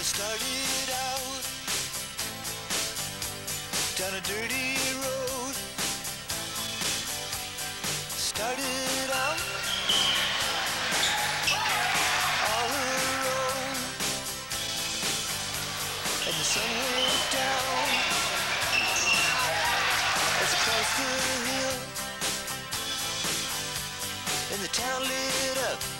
I started out down a dirty road. Started out all alone, and the sun went down as I crossed the hill, and the town lit up.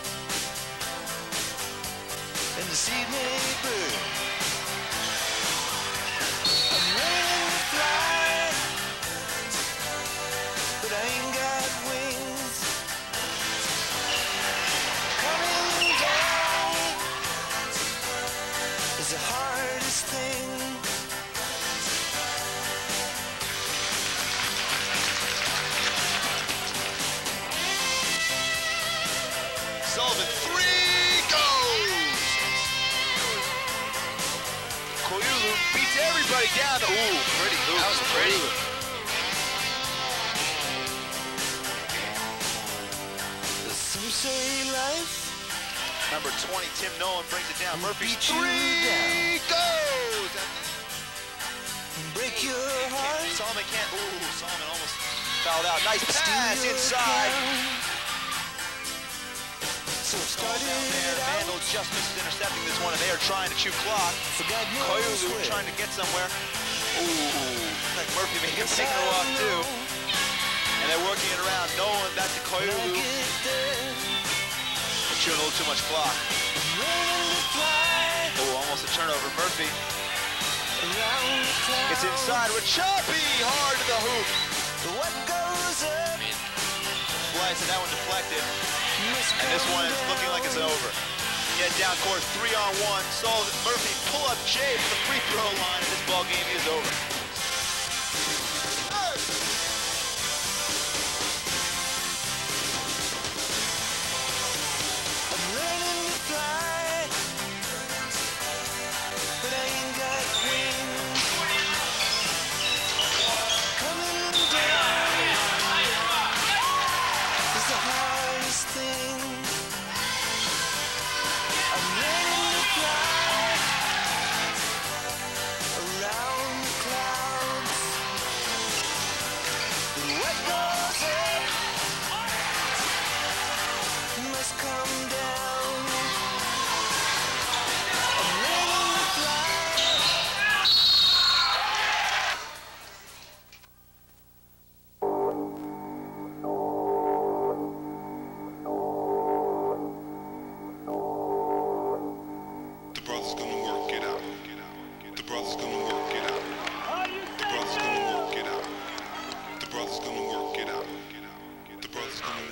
the seed may burn. Tim Nolan brings it down. You three goes! break your heart. Solomon can't. Ooh, Solomon almost fouled out. Nice pass inside. So started down there. Vandal just misses intercepting this one, and they are trying to chew clock. Koyulu trying to get somewhere. Ooh, like Murphy have taken her off too. And they're working it around. Nolan back to Koyulu. get there, They're chewing a little too much clock. Turnover. Murphy. It's inside with Choppy hard to the hoop. What goes up Flies and that one deflected. And this one is looking like it's over. Get down court, three on one. Sullivan Murphy pull up Jay to the free throw line, and this ball game is over.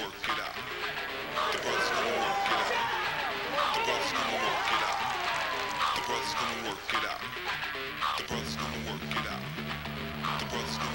walk it out. The brother's gonna work it out. The brother's gonna work it out. The brother's gonna work it out. The brother's gonna work it out. The brother's gonna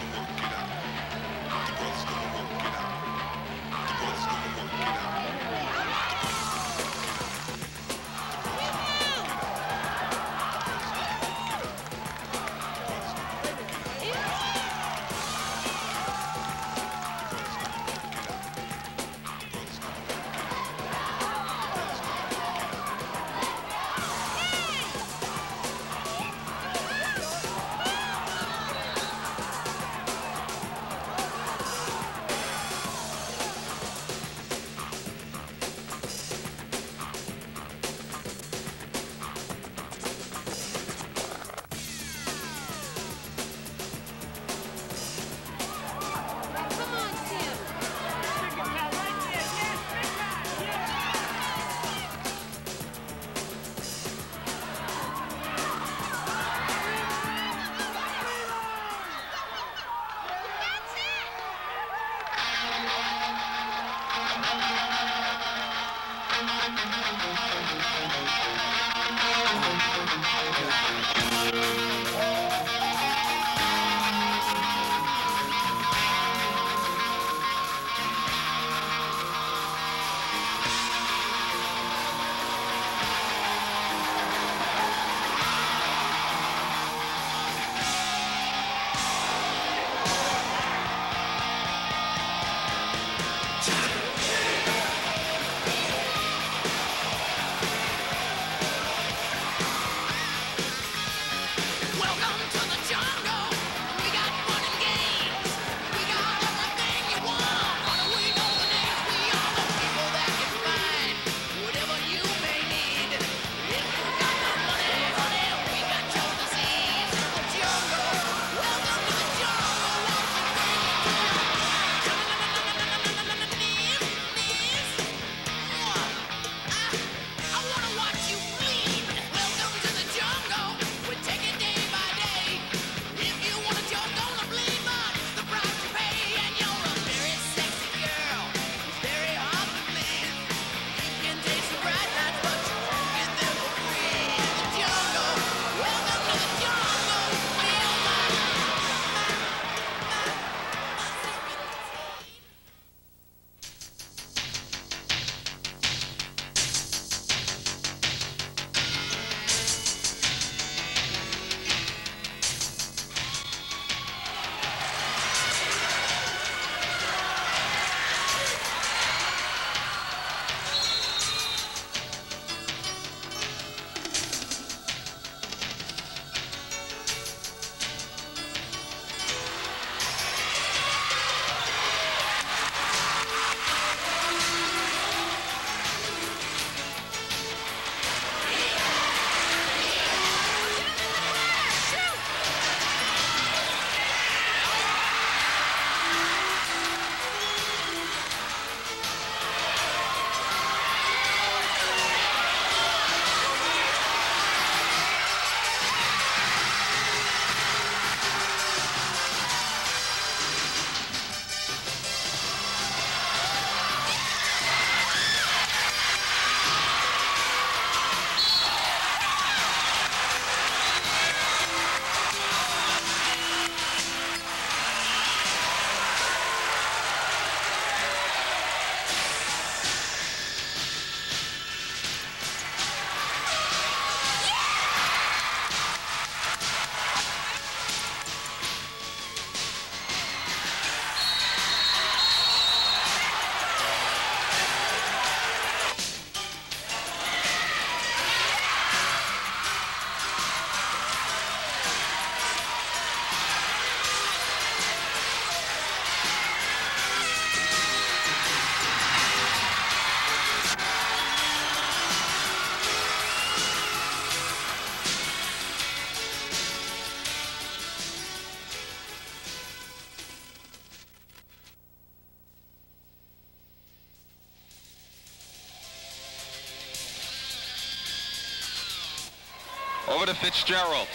Over to Fitzgerald.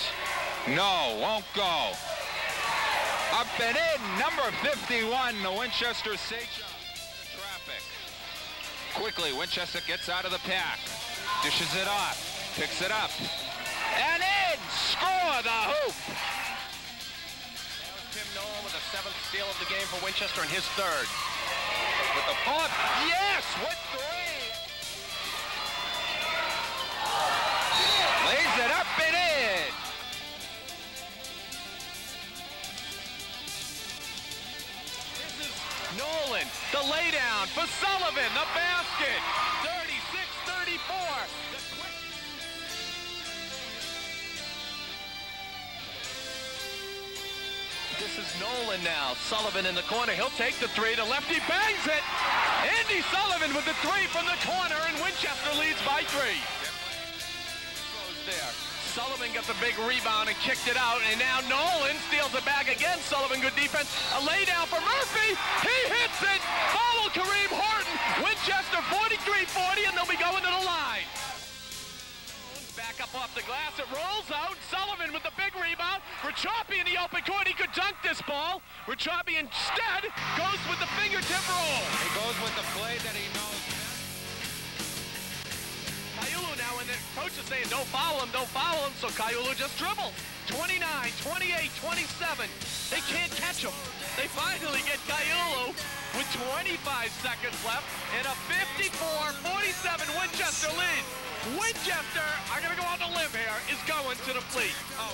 No, won't go. Up and in, number 51, the Winchester Sachem. Traffic. Quickly, Winchester gets out of the pack. Dishes it off. Picks it up. And in! Score the hoop! There's Tim Nolan with the seventh steal of the game for Winchester and his third. With the pull-up. Yes! What three? Sullivan, the basket. 36-34. This is Nolan now. Sullivan in the corner. He'll take the three. The lefty bangs it. Andy Sullivan with the three from the corner, and Winchester leads by three. Sullivan got the big rebound and kicked it out, and now Nolan steals it back again. Sullivan, good defense. A laydown for Murphy. He hits it. Follow Kareem Horton. Winchester 43-40, and they'll be going to the line. Back up off the glass, it rolls out. Sullivan with the big rebound. Rachapi in the open court, he could dunk this ball. Rachapi instead goes with the fingertip roll. He goes with the play that he knows. Coach is saying don't foul him, don't foul him, so Kaiulu just dribbles. 29, 28, 27. They can't catch him. They finally get Kaiulu with 25 seconds left and a 54-47 Winchester lead. Winchester, I'm going to go on the limb here, is going to the fleet. Oh,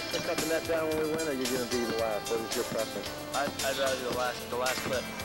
first to cut the net down when we win, or are you gonna be the last? What is your preference? I'd, I'd rather do the last, the last clip.